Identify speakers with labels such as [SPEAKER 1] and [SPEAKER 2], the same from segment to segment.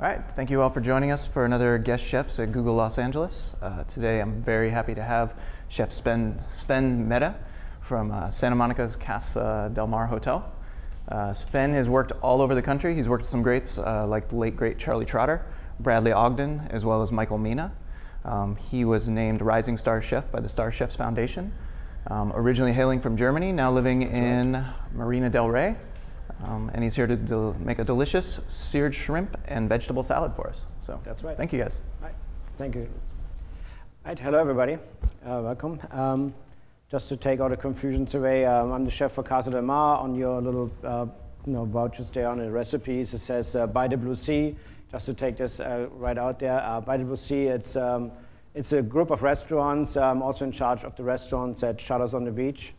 [SPEAKER 1] All right, thank you all for joining us for another Guest Chefs at Google Los Angeles. Uh, today I'm very happy to have Chef Sven, Sven Mede from uh, Santa Monica's Casa del Mar Hotel. Uh, Sven has worked all over the country. He's worked with some greats uh, like the late great Charlie Trotter, Bradley Ogden, as well as Michael Mina. Um, he was named Rising Star Chef by the Star Chefs Foundation. Um, originally hailing from Germany, now living in Marina del Rey. Um, and he's here to make a delicious seared shrimp and vegetable salad for us. So
[SPEAKER 2] That's right.
[SPEAKER 1] Thank you guys.
[SPEAKER 2] Right. Thank you. Right. Hello, everybody. Uh, welcome. Um, just to take all the confusions away, um, I'm the chef for Casa del Mar. On your little uh, you know, vouchers there on the recipes, it says uh, by the Blue Sea. Just to take this uh, right out there, uh, by the Blue Sea, it's, um, it's a group of restaurants. I'm also in charge of the restaurants at Shutters on the Beach.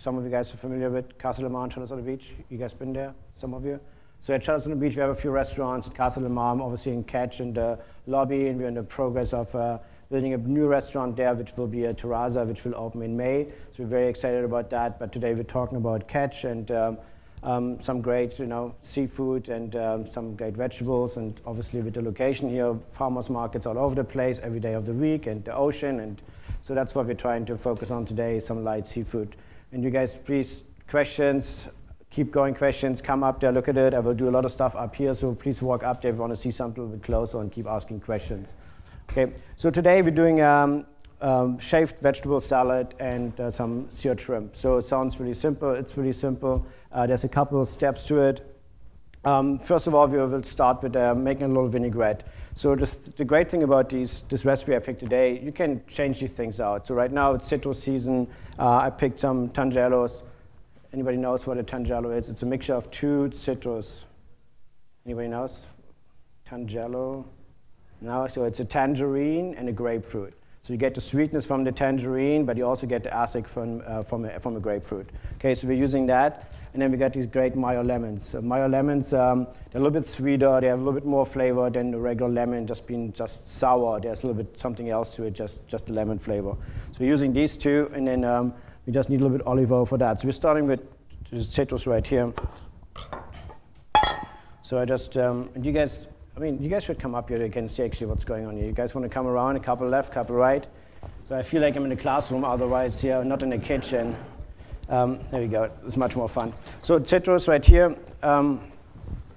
[SPEAKER 2] Some of you guys are familiar with Casa del Mar and Shutters on the Beach. You guys been there? Some of you? So at Shutters on the Beach, we have a few restaurants. At Casa del Mar, I'm obviously in Catch in the lobby, and we're in the progress of uh, building a new restaurant there, which will be a terraza, which will open in May. So we're very excited about that. But today we're talking about Catch and um, um, some great, you know, seafood and um, some great vegetables, and obviously with the location here, farmers markets all over the place, every day of the week, and the ocean, and so that's what we're trying to focus on today: some light seafood. And you guys, please, questions, keep going questions, come up there, look at it. I will do a lot of stuff up here, so please walk up there if you want to see something a little bit closer and keep asking questions. Okay, so today we're doing um, um, shaved vegetable salad and uh, some seared shrimp. So it sounds really simple. It's really simple. Uh, there's a couple of steps to it. Um, first of all, we will start with uh, making a little vinaigrette. So the great thing about these, this recipe I picked today, you can change these things out. So right now it's citrus season. Uh, I picked some tangelos. Anybody knows what a tangelo is? It's a mixture of two citrus. Anybody knows? Tangelo? No, so it's a tangerine and a grapefruit. So you get the sweetness from the tangerine, but you also get the acid from, uh, from, a, from a grapefruit. Okay, so we're using that. And then we get these great Meyer lemons. So Meyer lemons, um, they're a little bit sweeter. They have a little bit more flavor than the regular lemon, just being just sour. There's a little bit something else to it, just, just the lemon flavor. So we're using these two, and then um, we just need a little bit olive oil for that. So we're starting with the citrus right here. So I just, um, you guys, I mean, you guys should come up here. You can see actually what's going on here. You guys want to come around, a couple left, couple right. So I feel like I'm in the classroom otherwise here, not in the kitchen. Um, there we go. It's much more fun. So citrus right here. Um,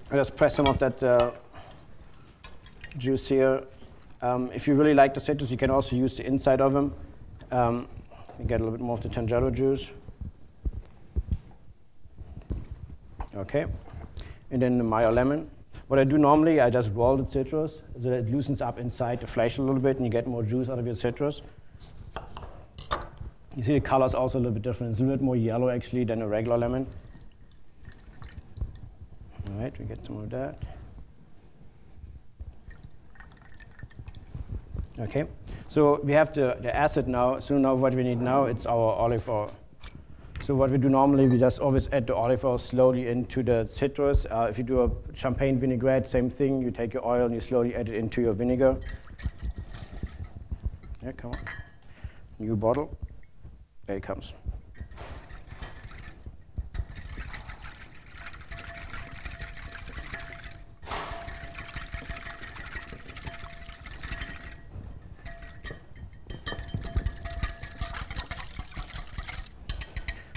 [SPEAKER 2] I just press some of that uh, juice here. Um, if you really like the citrus, you can also use the inside of them. Um, you get a little bit more of the Tangelo juice. Okay. And then the Meyer lemon. What I do normally, I just roll the citrus so that it loosens up inside the flesh a little bit and you get more juice out of your citrus. You see the color is also a little bit different. It's a little bit more yellow actually than a regular lemon. All right, we get some of that. Okay, so we have the, the acid now. So now what we need now, it's our olive oil. So what we do normally, we just always add the olive oil slowly into the citrus. Uh, if you do a champagne vinaigrette, same thing. You take your oil and you slowly add it into your vinegar. Yeah, come on. New bottle. There it comes.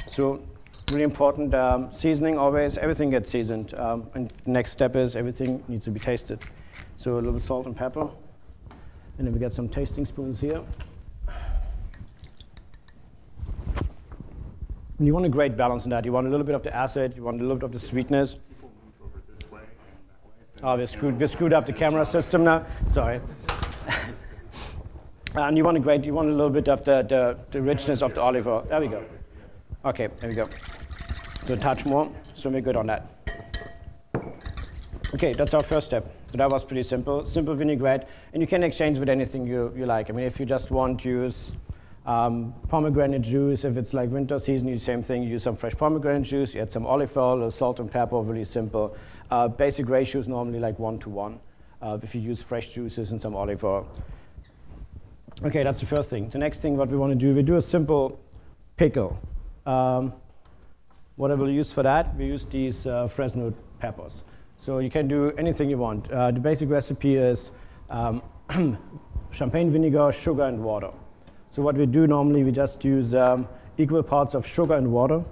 [SPEAKER 2] So really important um, seasoning always. Everything gets seasoned. Um, and next step is everything needs to be tasted. So a little salt and pepper. And then we got some tasting spoons here. And you want a great balance in that. You want a little bit of the acid, you want a little bit of the sweetness. Oh, we screwed, we screwed up the camera system now. Sorry. and you want a great, you want a little bit of the, the, the richness of the olive oil. There we go. Okay, there we go. A touch more, so we're good on that. Okay, that's our first step. So that was pretty simple. Simple vinaigrette, and you can exchange with anything you, you like. I mean, if you just want to use um, pomegranate juice, if it's like winter season, you same thing. You use some fresh pomegranate juice, you add some olive oil, salt and pepper, really simple. Uh, basic ratio is normally like one to one uh, if you use fresh juices and some olive oil. Okay, that's the first thing. The next thing, what we want to do, we do a simple pickle. Um, what I will use for that, we use these uh, Fresno peppers. So you can do anything you want. Uh, the basic recipe is um, champagne vinegar, sugar, and water. So what we do normally, we just use um, equal parts of sugar and water.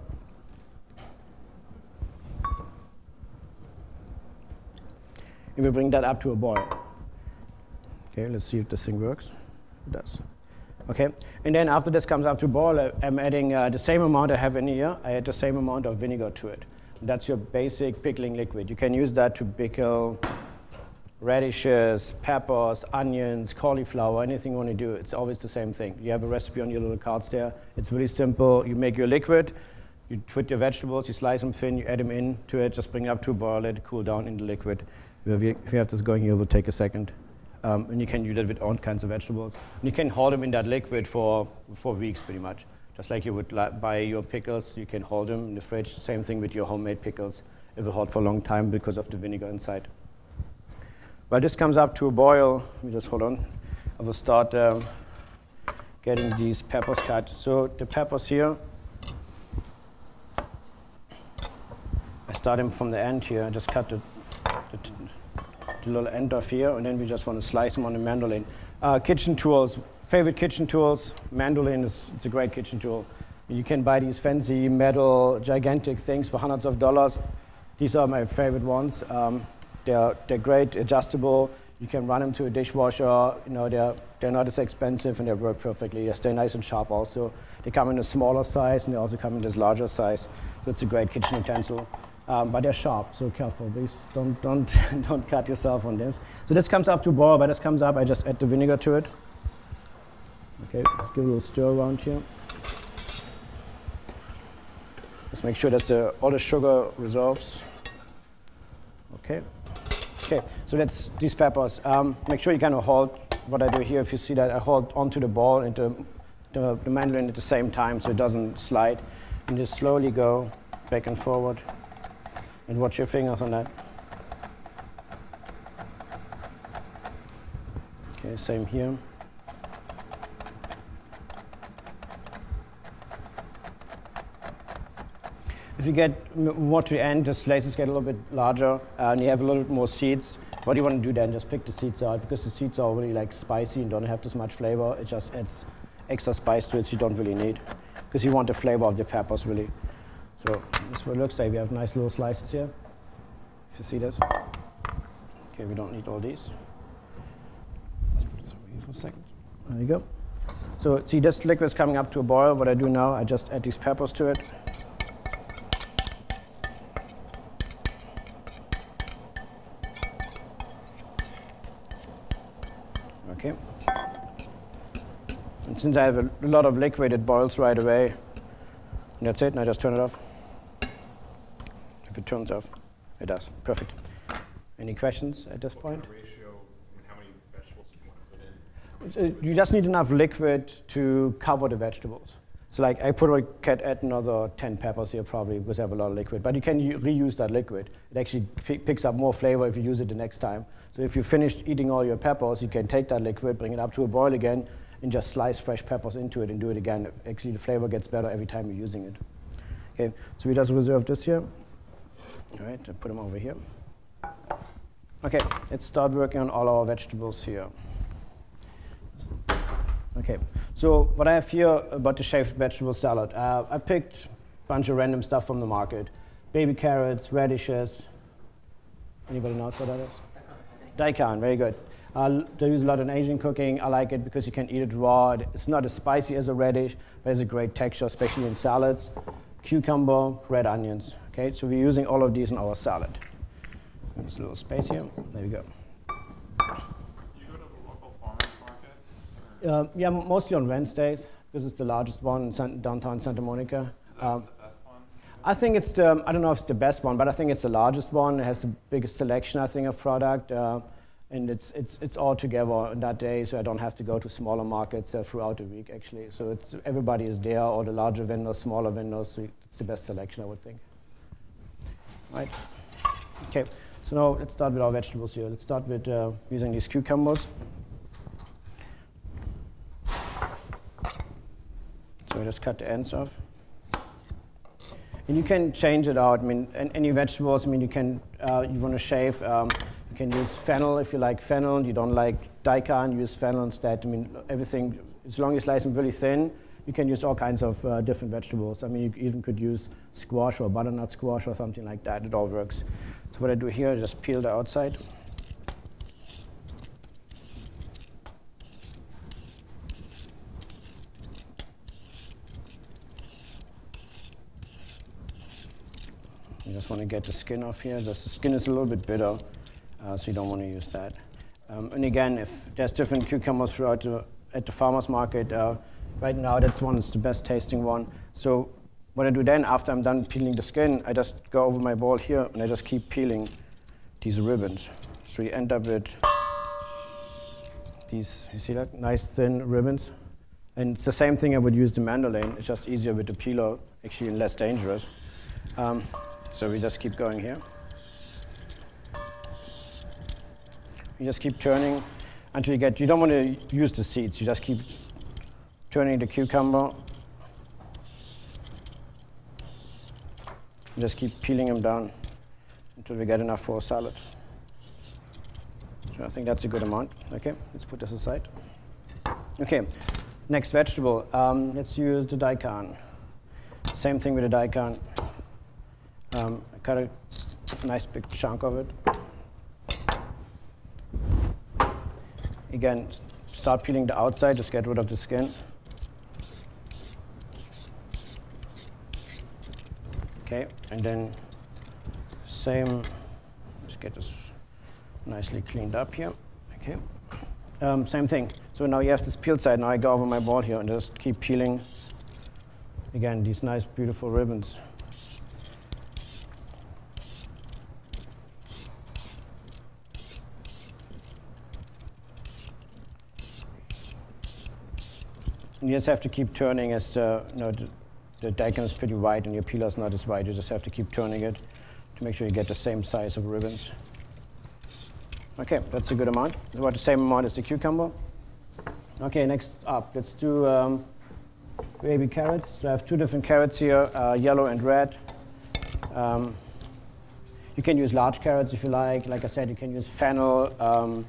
[SPEAKER 2] And we bring that up to a boil. Okay, let's see if this thing works. It does. Okay, and then after this comes up to boil, I'm adding uh, the same amount I have in here. I add the same amount of vinegar to it. That's your basic pickling liquid. You can use that to pickle radishes, peppers, onions, cauliflower, anything you want to do. It's always the same thing. You have a recipe on your little cards there. It's really simple. You make your liquid, you put your vegetables, you slice them thin, you add them into it, just bring it up to a boil, let it cool down in the liquid. If you have this going here, it will take a second. Um, and you can use it with all kinds of vegetables. And you can hold them in that liquid for, for weeks, pretty much. Just like you would buy your pickles, you can hold them in the fridge. Same thing with your homemade pickles. It will hold for a long time because of the vinegar inside. Well, this comes up to a boil. Me just hold on. I will start um, getting these peppers cut. So the peppers here, I start them from the end here. I just cut the, the, the little end off here, and then we just want to slice them on the mandolin. Uh, kitchen tools, favorite kitchen tools. Mandolin is it's a great kitchen tool. You can buy these fancy metal, gigantic things for hundreds of dollars. These are my favorite ones. Um, they're, they're great, adjustable. You can run them to a dishwasher. You know, they're, they're not as expensive and they work perfectly. They stay nice and sharp also. They come in a smaller size and they also come in this larger size. So it's a great kitchen utensil. Um, but they're sharp, so careful. Please don't, don't, don't cut yourself on this. So this comes up to boil, but this comes up, I just add the vinegar to it. Okay, give a little stir around here. Just make sure that the, all the sugar resolves. Okay. Okay, so that's these peppers. Um, make sure you kind of hold what I do here. If you see that, I hold onto the ball and the, the, the mandolin at the same time so it doesn't slide. And just slowly go back and forward. And watch your fingers on that. Okay, same here. If you get more to the end, the slices get a little bit larger, and you have a little bit more seeds. What do you want to do then? Just pick the seeds out because the seeds are really like spicy and don't have this much flavor. It just adds extra spice to it, you don't really need because you want the flavor of the peppers really. So this is what it looks like. We have nice little slices here. If you see this. Okay, we don't need all these. Let's put this over here for a second. There you go. So see, this liquid is coming up to a boil. What I do now, I just add these peppers to it. Since I have a lot of liquid, it boils right away. And that's it, and I just turn it off. If it turns off, it does. Perfect. Any questions at this point? Uh, you just need enough liquid to cover the vegetables. So like I put I can add another 10 peppers here probably because I have a lot of liquid. But you can reuse that liquid. It actually picks up more flavor if you use it the next time. So if you finished eating all your peppers, you can take that liquid, bring it up to a boil again, and just slice fresh peppers into it and do it again. Actually, the flavor gets better every time you're using it. Okay, so we just reserve this here. All right, put them over here. Okay, let's start working on all our vegetables here. Okay, so what I have here about the shaved vegetable salad, uh, I picked a bunch of random stuff from the market. Baby carrots, radishes. Anybody knows what that is? Daikon, very good. They use a lot in Asian cooking. I like it because you can eat it raw. It's not as spicy as a radish, but it's a great texture, especially in salads. Cucumber, red onions. Okay, so we're using all of these in our salad. There's a little space here. There we go. Uh, yeah, mostly on Wednesdays because it's the largest one in downtown Santa Monica. Um, I think it's the, I don't know if it's the best one, but I think it's the largest one. It has the biggest selection, I think, of product. Uh, and it's, it's, it's all together on that day, so I don't have to go to smaller markets uh, throughout the week, actually. So it's, everybody is there, or the larger vendors, smaller vendors. So it's the best selection, I would think. Right. Okay, so now let's start with our vegetables here. Let's start with uh, using these cucumbers. So I just cut the ends off. And you can change it out. I mean, any vegetables. I mean, you can uh, you want to shave. Um, you can use fennel if you like fennel. You don't like daikon, use fennel instead. I mean, everything as long as you slice them really thin, you can use all kinds of uh, different vegetables. I mean, you even could use squash or butternut squash or something like that. It all works. So what I do here is just peel the outside. You just want to get the skin off here. Just the skin is a little bit bitter, uh, so you don't want to use that. Um, and again, if there's different cucumbers throughout the, at the farmer's market, uh, right now that's one is the best tasting one. So what I do then, after I'm done peeling the skin, I just go over my ball here and I just keep peeling these ribbons. So you end up with these, you see that? Nice thin ribbons. And it's the same thing I would use the mandolin. It's just easier with the peeler, actually less dangerous. Um, so we just keep going here. You just keep turning until you get, you don't want to use the seeds. You just keep turning the cucumber. Just keep peeling them down until we get enough for a salad. So I think that's a good amount. Okay, let's put this aside. Okay, next vegetable. Um, let's use the daikon. Same thing with the daikon. Um, I cut a nice big chunk of it. Again, start peeling the outside, just get rid of the skin. Okay, and then same, let's get this nicely cleaned up here. Okay, um, same thing. So now you have this peeled side. Now I go over my board here and just keep peeling, again, these nice, beautiful ribbons. You just have to keep turning as the, you know, the, the daikon is pretty wide and your peeler is not as wide. You just have to keep turning it to make sure you get the same size of ribbons. Okay, that's a good amount. It's about the same amount as the cucumber. Okay, next up, let's do um, baby carrots. So I have two different carrots here, uh, yellow and red. Um, you can use large carrots if you like. Like I said, you can use fennel. Um,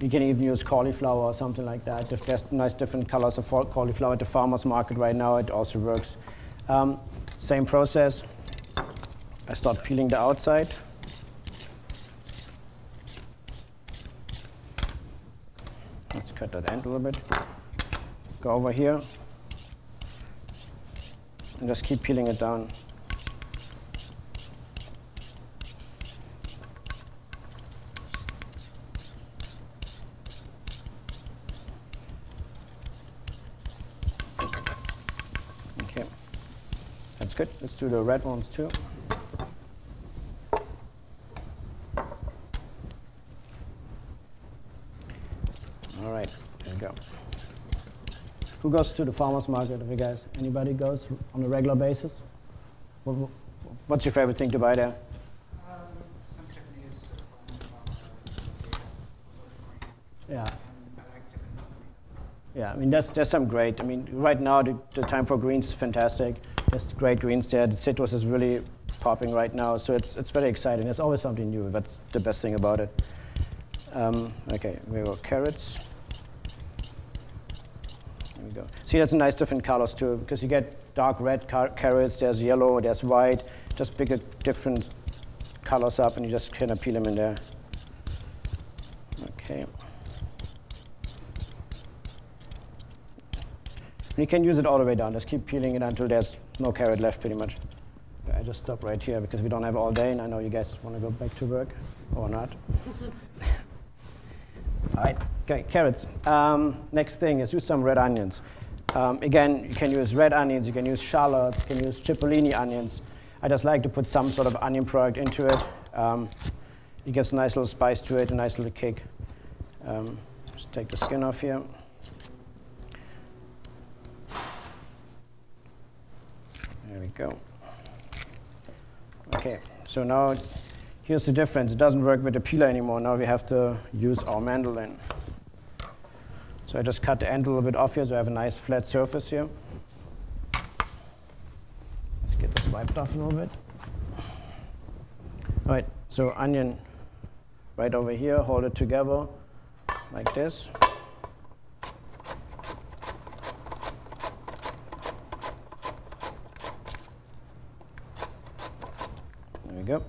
[SPEAKER 2] you can even use cauliflower or something like that. If there's nice different colors of cauliflower at the farmer's market right now, it also works. Um, same process. I start peeling the outside. Let's cut that end a little bit. Go over here and just keep peeling it down. The red ones too. All right, there we go. Who goes to the farmer's market of you guys? Anybody goes on a regular basis? What's your favorite thing to buy there? Yeah. Yeah, I mean, that's, that's some great. I mean, right now, the, the time for greens is fantastic. There's great greens there. The citrus is really popping right now, so it's, it's very exciting. There's always something new. That's the best thing about it. Um, okay, we go carrots. There we go. See, that's a nice different colors too, because you get dark red car carrots, there's yellow, there's white. Just pick a different colors up and you just kind of peel them in there. Okay. And you can use it all the way down. Just keep peeling it until there's no carrot left, pretty much. I just stop right here because we don't have all day, and I know you guys want to go back to work or not. all right, okay, carrots. Um, next thing is use some red onions. Um, again, you can use red onions, you can use shallots, you can use cipollini onions. I just like to put some sort of onion product into it. Um, it gets a nice little spice to it, a nice little kick. Um, just take the skin off here. There we go. Okay, so now here's the difference. It doesn't work with the peeler anymore. Now we have to use our mandolin. So I just cut the end a little bit off here so I have a nice flat surface here. Let's get this wiped off a little bit. All right, so onion right over here, hold it together like this. There we go.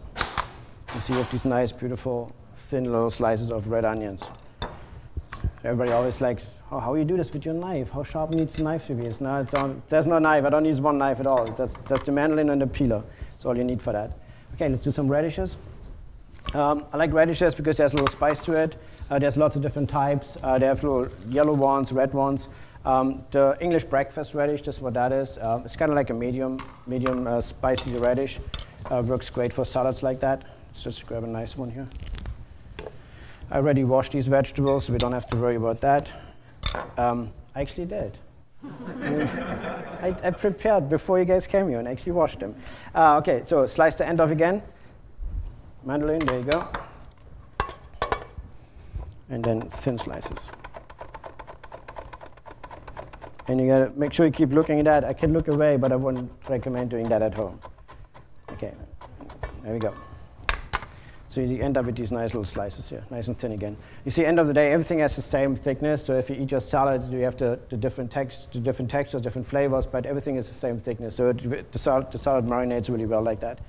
[SPEAKER 2] You have these nice, beautiful, thin little slices of red onions. Everybody always like, oh, how you do this with your knife? How sharp needs the knife to be? It's not, it's on, there's no knife. I don't use one knife at all. That's, that's the mandolin and the peeler. That's all you need for that. Okay, let's do some radishes. Um, I like radishes because there's a little spice to it. Uh, there's lots of different types. Uh, they have little yellow ones, red ones. Um, the English breakfast radish, that's what that is. Uh, it's kind of like a medium, medium uh, spicy radish. Uh, works great for salads like that. Let's just grab a nice one here. I already washed these vegetables, so we don't have to worry about that. Um, I actually did. I, I, prepared before you guys came here and actually washed them. Uh, okay, so slice the end off again. Mandolin, there you go. And then thin slices. And you gotta make sure you keep looking at that. I can look away, but I wouldn't recommend doing that at home. Okay, there we go. So you end up with these nice little slices here, nice and thin again. You see, end of the day, everything has the same thickness. So if you eat your salad, you have the, the different, text, the different textures, different flavors, but everything is the same thickness. So it, the, salad, the salad marinates really well like that.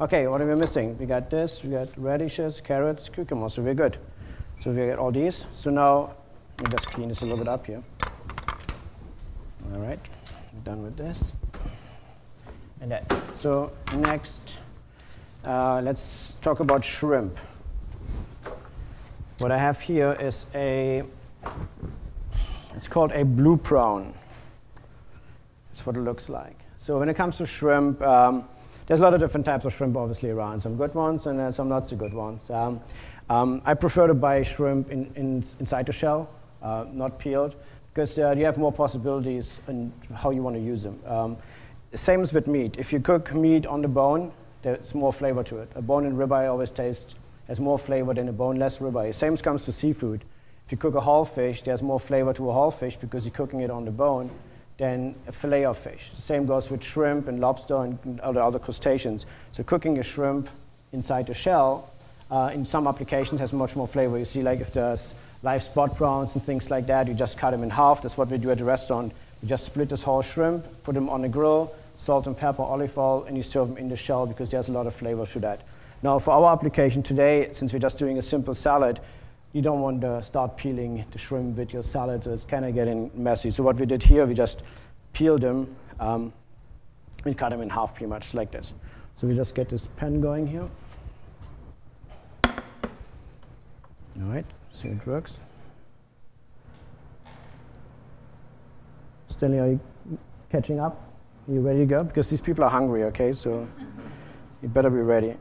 [SPEAKER 2] Okay, what are we missing? We got this, we got radishes, carrots, cucumbers, so we're good. So we got all these. So now, let me just clean this a little bit up here. All right, done with this. And that. So next, uh, let's talk about shrimp. What I have here is a, it's called a blue prawn. That's what it looks like. So when it comes to shrimp, um, there's a lot of different types of shrimp obviously around, some good ones and uh, some not so good ones. Um, um, I prefer to buy shrimp in, in, inside the shell, uh, not peeled, because uh, you have more possibilities in how you want to use them. Um, same as with meat. If you cook meat on the bone, there's more flavor to it. A bone in ribeye always tastes has more flavor than a boneless ribeye. Same comes to seafood. If you cook a whole fish, there's more flavor to a whole fish because you're cooking it on the bone than a fillet of fish. The same goes with shrimp and lobster and other, other crustaceans. So cooking a shrimp inside the shell, uh, in some applications has much more flavor. You see, like if there's live spot prawns and things like that, you just cut them in half. That's what we do at the restaurant. We just split this whole shrimp, put them on the grill, salt and pepper, olive oil, and you serve them in the shell because there's a lot of flavor to that. Now, for our application today, since we're just doing a simple salad, you don't want to start peeling the shrimp with your salad, so it's kind of getting messy. So what we did here, we just peeled them um, and cut them in half pretty much like this. So we just get this pen going here. All right, see it works. Stanley, are you catching up? You ready to go? Because these people are hungry, okay? So you better be ready.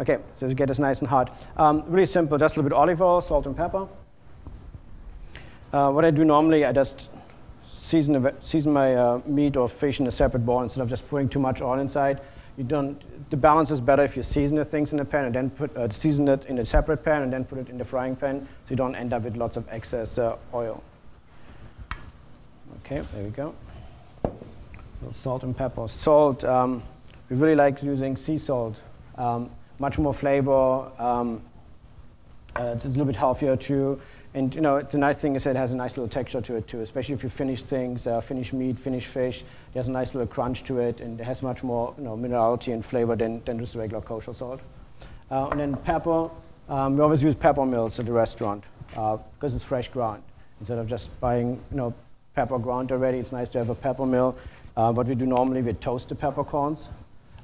[SPEAKER 2] Okay, so to get this nice and hot. Um, really simple, just a little bit olive oil, salt and pepper. Uh, what I do normally, I just season, season my uh, meat or fish in a separate bowl instead of just putting too much oil inside. You don't, the balance is better if you season the things in a pan and then put, uh, season it in a separate pan and then put it in the frying pan so you don't end up with lots of excess uh, oil. Okay, there we go. Salt and pepper. Salt, um, we really like using sea salt. Um, much more flavor. Um, uh, it's, it's, a little bit healthier too. And you know, the nice thing is it has a nice little texture to it too, especially if you finish things, uh, finish meat, finish fish. There's a nice little crunch to it, and it has much more you know, minerality and flavor than, than just regular kosher salt. Uh, and then pepper, um, we always use pepper mills at the restaurant because uh, it's fresh ground. Instead of just buying you know, pepper ground already, it's nice to have a pepper mill. Uh, what we do normally, we toast the peppercorns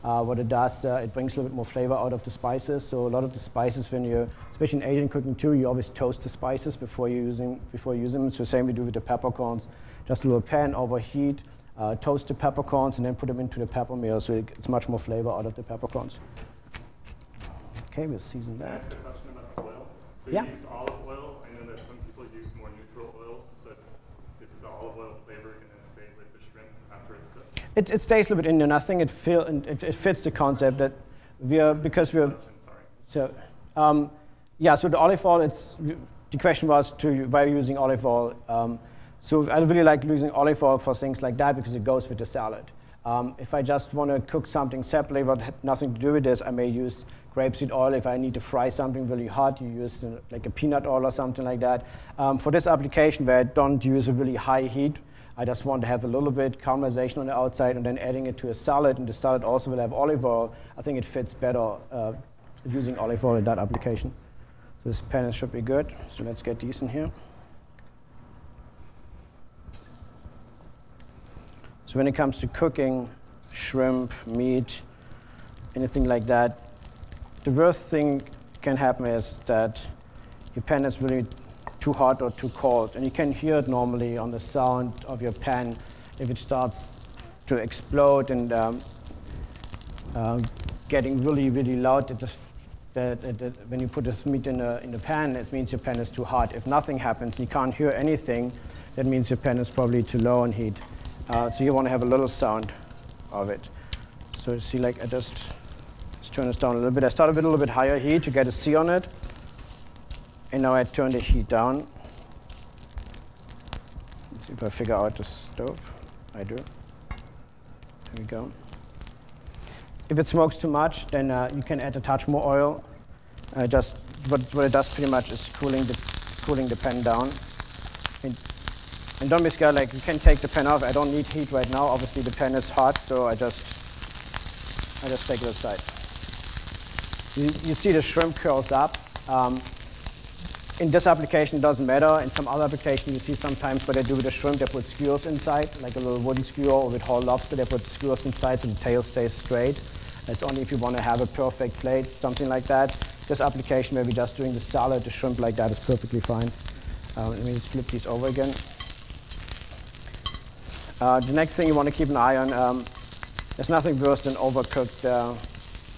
[SPEAKER 2] uh, what it does, uh, it brings a little bit more flavor out of the spices. So a lot of the spices, when you, especially in Asian cooking too, you always toast the spices before you using before you use them. So same we do with the peppercorns. Just a little pan overheat, uh, toast the peppercorns, and then put them into the pepper mill. So it, it's much more flavor out of the peppercorns. Okay, we'll season that.
[SPEAKER 3] So
[SPEAKER 2] yeah. It, it stays a little bit in there. I think it, feel, it, it fits the concept that we are, because we're, so, um, yeah, so the olive oil, it's, the question was to why are you using olive oil? Um, so I really like using olive oil for things like that because it goes with the salad. Um, if I just want to cook something separately, but had nothing to do with this, I may use grapeseed oil. If I need to fry something really hot, you use uh, like a peanut oil or something like that. Um, for this application where I don't use a really high heat, I just want to have a little bit caramelization on the outside and then adding it to a salad, and the salad also will have olive oil. I think it fits better uh, using olive oil in that application. So this pan should be good. So let's get these in here. So when it comes to cooking shrimp, meat, anything like that, the worst thing can happen is that your pan is really too hot or too cold. And you can hear it normally on the sound of your pan if it starts to explode and um, uh, getting really, really loud. That when you put this meat in, a, in the pan, it means your pan is too hot. If nothing happens, you can't hear anything, that means your pan is probably too low on heat. Uh, so you want to have a little sound of it. So you see, like I just, just turn this down a little bit. I start with a little bit higher heat to get a C on it. And now I turn the heat down. Let's see if I figure out the stove. I do. There we go. If it smokes too much, then uh, you can add a touch more oil. Uh, just what, what it does pretty much is cooling the, cooling the pan down. And and don't be scared, like you can take the pan off. I don't need heat right now. Obviously the pan is hot, so I just, I just take it aside. You, you see the shrimp curls up. Um, in this application, it doesn't matter. In some other application, you see sometimes what they do with the shrimp, they put skewers inside, like a little wooden skewer, or with whole lobster, they put skewers inside so the tail stays straight. That's only if you want to have a perfect plate, something like that. This application we're just doing the salad, the shrimp like that is perfectly fine. Uh, let me just flip these over again. Uh, the next thing you want to keep an eye on, um, there's nothing worse than overcooked uh,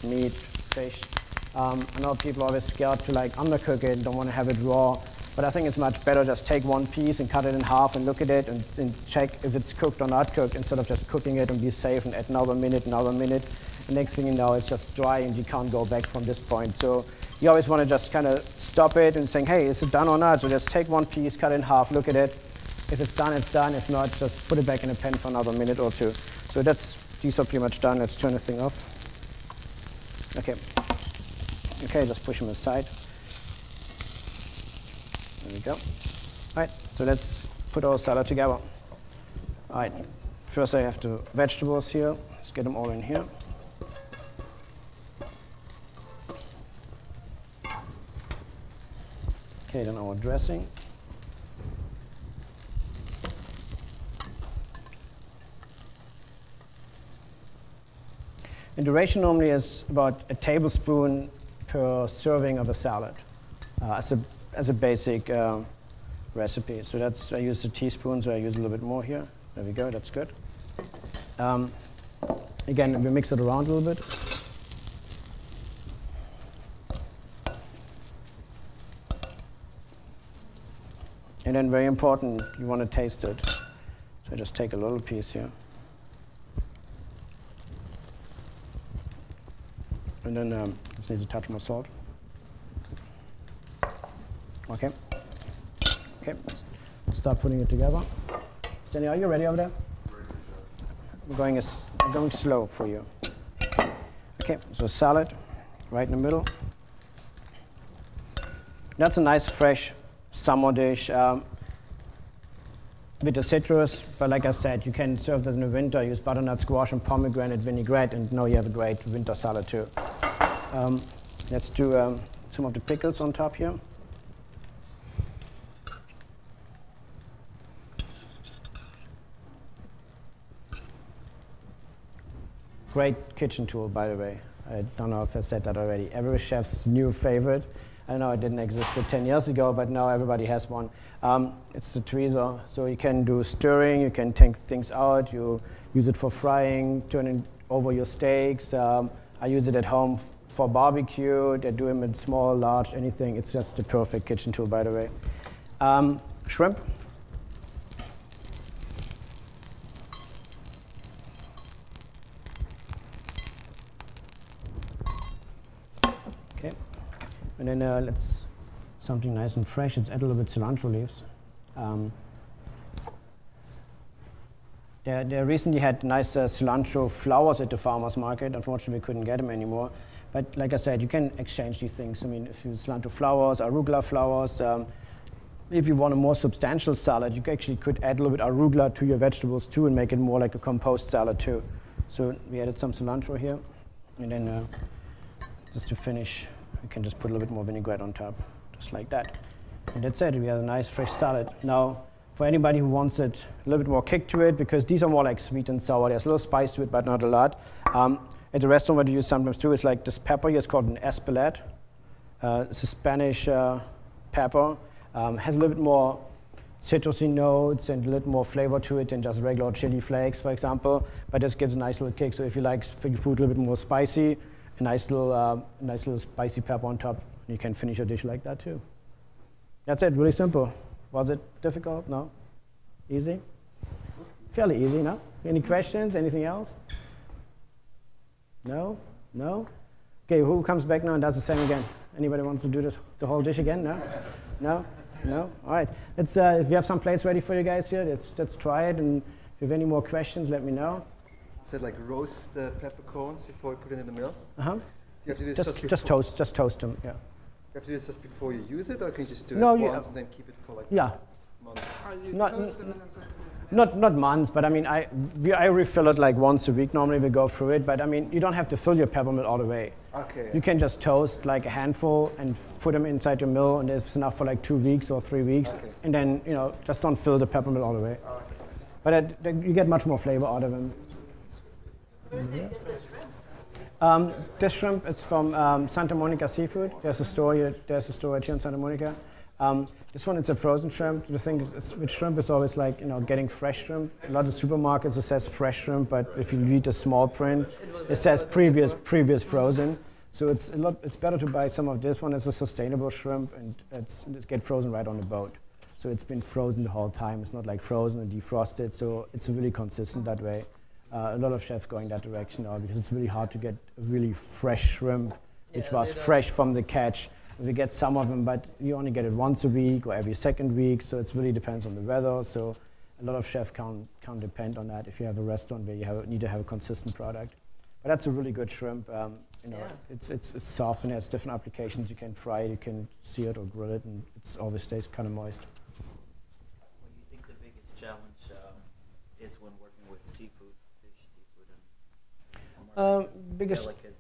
[SPEAKER 2] meat, fish. Um, I know people are always scared to like undercook it, and don't want to have it raw, but I think it's much better just take one piece and cut it in half and look at it and, and check if it's cooked or not cooked instead of just cooking it and be safe and add another minute, another minute. The next thing you know, it's just dry and you can't go back from this point. So you always want to just kind of stop it and saying, hey, is it done or not? So just take one piece, cut it in half, look at it, if it's done, it's done. If not, just put it back in the pan for another minute or two. So that's, these are pretty much done. Let's turn the thing off. Okay. Okay, just push them aside. There we go. All right, so let's put our salad together. All right, first I have the vegetables here. Let's get them all in here. Okay, then our dressing. And the normally is about a tablespoon per serving of a salad uh, as, a, as a basic uh, recipe. So that's, I use a teaspoon, so I use a little bit more here. There we go, that's good. Um, again, we mix it around a little bit. And then very important, you want to taste it. So I just take a little piece here. And then um, just needs a touch more salt. Okay. Okay. Start putting it together. Stanley, are you ready over there? I'm going, as, I'm going slow for you. Okay, so salad right in the middle. That's a nice fresh summer dish um, with the citrus, but like I said, you can serve this in the winter, use butternut squash and pomegranate vinaigrette, and now you have a great winter salad too. Um, let's do um, some of the pickles on top here. Great kitchen tool, by the way. I don't know if I said that already. Every chef's new favorite. I know it didn't exist 10 years ago, but now everybody has one. Um, it's the tweezer. So you can do stirring, you can take things out, you use it for frying, turning over your steaks. Um, I use it at home for barbecue. They do them in small, large, anything. It's just the perfect kitchen tool, by the way. Um, shrimp. Okay, and uh, let's something nice and fresh. Let's add a little bit cilantro leaves. Um, they, they recently had nice uh, cilantro flowers at the farmer's market. Unfortunately, we couldn't get them anymore. But like I said, you can exchange these things. I mean, if you cilantro flowers, arugula flowers, um, if you want a more substantial salad, you actually could add a little bit arugula to your vegetables too and make it more like a compost salad too. So we added some cilantro here. And then uh, just to finish, we can just put a little bit more vinaigrette on top, just like that. And that's it, we have a nice fresh salad. Now, for anybody who wants it, a little bit more kick to it, because these are more like sweet and sour. There's a little spice to it, but not a lot. Um, at the restaurant, what we use sometimes too is like this pepper here is called an espelette. Uh, it's a Spanish uh, pepper. Um, has a little bit more citrusy notes and a little more flavor to it than just regular chili flakes, for example. But this gives a nice little kick. So if you like food a little bit more spicy, a nice little, uh, nice little spicy pepper on top, you can finish your dish like that too. That's it, really simple. Was it difficult? No? Easy? Fairly easy, no? Any questions? Anything else? No? No? Okay, who comes back now and does the same again? Anybody wants to do this, the whole dish again? No? No? No? All right. Uh, if you have some plates ready for you guys here, let's, let's try it. And if you have any more questions, let me know.
[SPEAKER 3] Said like roast the peppercorns before you put it in the mill?
[SPEAKER 2] Uh-huh.
[SPEAKER 3] You have to do this
[SPEAKER 2] Just,
[SPEAKER 3] just,
[SPEAKER 2] just toast, just toast them, yeah.
[SPEAKER 3] You have to do this just before you use it, or can you just do
[SPEAKER 2] No,
[SPEAKER 3] it
[SPEAKER 2] you-
[SPEAKER 3] once and then keep it for like
[SPEAKER 2] Yeah,
[SPEAKER 3] months?
[SPEAKER 4] Oh, you
[SPEAKER 2] Not-
[SPEAKER 4] toast them and then put them in.
[SPEAKER 2] Not, not months, but I mean, I, we, I refill it like once a week. Normally we go through it, but I mean, you don't have to fill your peppermint all the way.
[SPEAKER 3] Okay.
[SPEAKER 2] You can just toast like a handful and put them inside your mill, and it's enough for like two weeks or three weeks.
[SPEAKER 3] Okay.
[SPEAKER 2] And then, you know, just don't fill the peppermint all the way. Okay. But it, then you get much more flavor out of them. Um, this shrimp, it's from um, Santa Monica Seafood. There's a store here, there's a store here in Santa Monica. Um, this one, it's a frozen shrimp. The thing is, with shrimp is always like, you know, getting fresh shrimp. A lot of supermarkets, it says fresh shrimp, but if you read the small print, it says previous, previous frozen. So it's a lot, it's better to buy some of this one. It's a sustainable shrimp, and it's, it get frozen right on the boat. So it's been frozen the whole time. It's not like frozen and defrosted, so it's really consistent that way. Uh, a lot of chefs going that direction now because it's really hard to get a really fresh shrimp, which
[SPEAKER 4] Yeah,
[SPEAKER 2] was fresh from the catch. We get some of them, but you only get it once a week or every second week, so it really depends on the weather. So a lot of chefs can't, can't depend on that if you have a restaurant where you have, need to have a consistent product. But that's a really good shrimp. Um, you know,
[SPEAKER 4] Yeah.
[SPEAKER 2] it's, it's, it's soft and has different applications. You can fry it, you can sear it or grill it, and it always stays kind of moist.
[SPEAKER 5] What do you think the biggest challenge um, is when working with seafood, fish, seafood, and more
[SPEAKER 2] Um, biggest
[SPEAKER 5] delicate?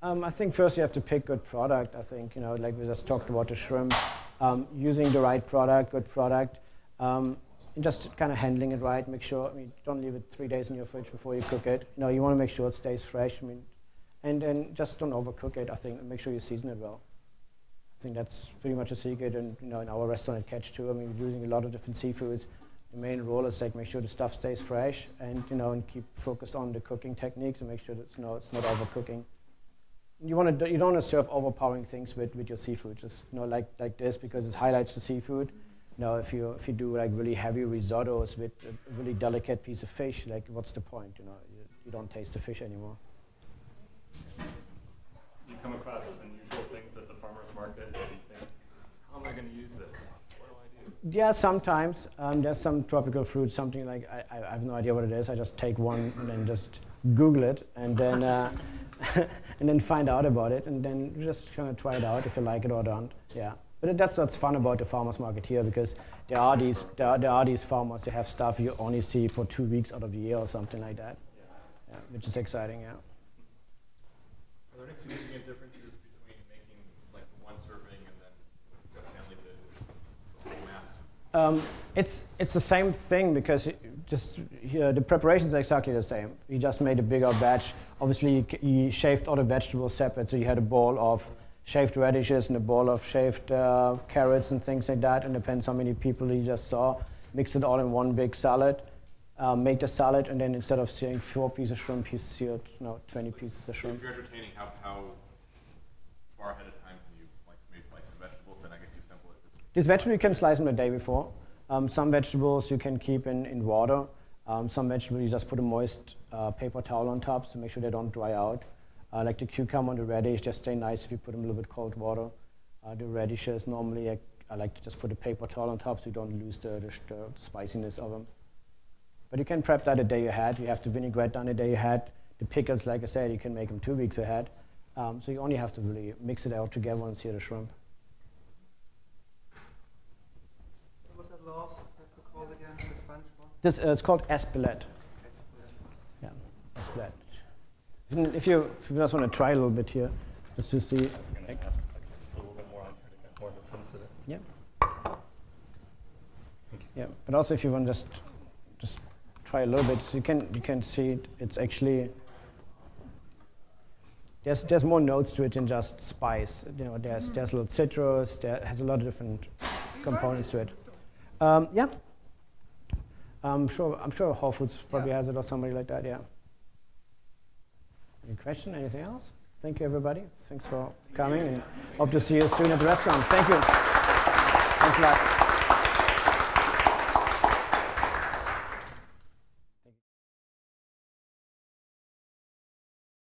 [SPEAKER 2] Um, I think first you have to pick good product. I think you know, like we just talked about the shrimp, um, using the right product, good product, um, and just kind of handling it right. Make sure. I mean, don't leave it three days in your fridge before you cook it. You know, you want to make sure it stays fresh. I mean, and then just don't overcook it. I think and make sure you season it well. I think that's pretty much a secret. And you know, in our restaurant at Catch too, I mean, we're using a lot of different seafoods. The main role is like make sure the stuff stays fresh, and you know, and keep focused on the cooking techniques and make sure that it's no, it's not overcooking. You want to you don't want to serve overpowering things with, with your seafood. Just you know like like this because it highlights the seafood. Know if you if you do like really heavy risottos with a really delicate piece of fish like what's the point you know? You, you don't taste the fish anymore
[SPEAKER 6] You come across unusual things at the farmer's market and you think, how am I going to use this? What do I do?
[SPEAKER 2] Yeah sometimes. Um, there's some tropical fruit something like I, I have no idea what it is. I just take one and then just google it and then uh, and then find out about it and then just kind of try it out if you like it or don't. Yeah. But that's what's fun about the farmers market here because there are these there are, there are these farmers they have stuff you only see for two weeks out of the year or something like that. Yeah, which is exciting yeah.
[SPEAKER 6] Are there any significant differences between making like one serving and then what Stanley did with the whole mass?
[SPEAKER 2] Um, it's it's the same thing because just the preparations are exactly the same. You just made a bigger batch. Obviously, you, you shaved all the vegetables separate, so you had a bowl of shaved radishes and a bowl of shaved uh, carrots and things like that. And depends how many people you just saw. Mix it all in one big salad. Uh, make the salad, and then instead of searing four pieces of shrimp, you seared no 20 pieces of shrimp.
[SPEAKER 6] If you're entertaining, how, how far ahead of time can you like maybe slice the vegetables? Then I guess you assemble it. Just
[SPEAKER 2] This vegetable you can slice them the day before. Um, some vegetables you can keep in, in water. Um, some vegetables you just put a moist uh, paper towel on top to make sure they don't dry out. Uh, like the cucumber and the radish, just stay nice if you put them in a little bit cold water. Uh, the radishes, normally I, I like to just put a paper towel on top so you don't lose the, the, the spiciness of them. But you can prep that a day ahead. You have the vinaigrette done a day ahead. The pickles, like I said, you can make them two weeks ahead. Um, so you only have to really mix it all together and sear the shrimp.
[SPEAKER 3] What was that last pepper called again, the Spanish one?
[SPEAKER 2] This uh, it's called espelette.
[SPEAKER 3] Espelette.
[SPEAKER 2] Yeah, espelette. If you- If you, if you just want to try a little bit here, just to see.
[SPEAKER 6] I was going to ask a little bit more on here to get more of a sense of it.
[SPEAKER 2] Yeah. Yeah, but also if you want just just try a little bit, you can you can see it, it's actually there's there's more notes to it than just spice. You know, there's there's a little citrus. There has a lot of different components to it. Um, yeah. I'm sure I'm sure Whole Foods probably has it or somebody like that. Yeah. Any question? Anything else? Thank you, everybody. Thanks for coming, and hope to see you soon at the restaurant. Thank you. Thanks a lot.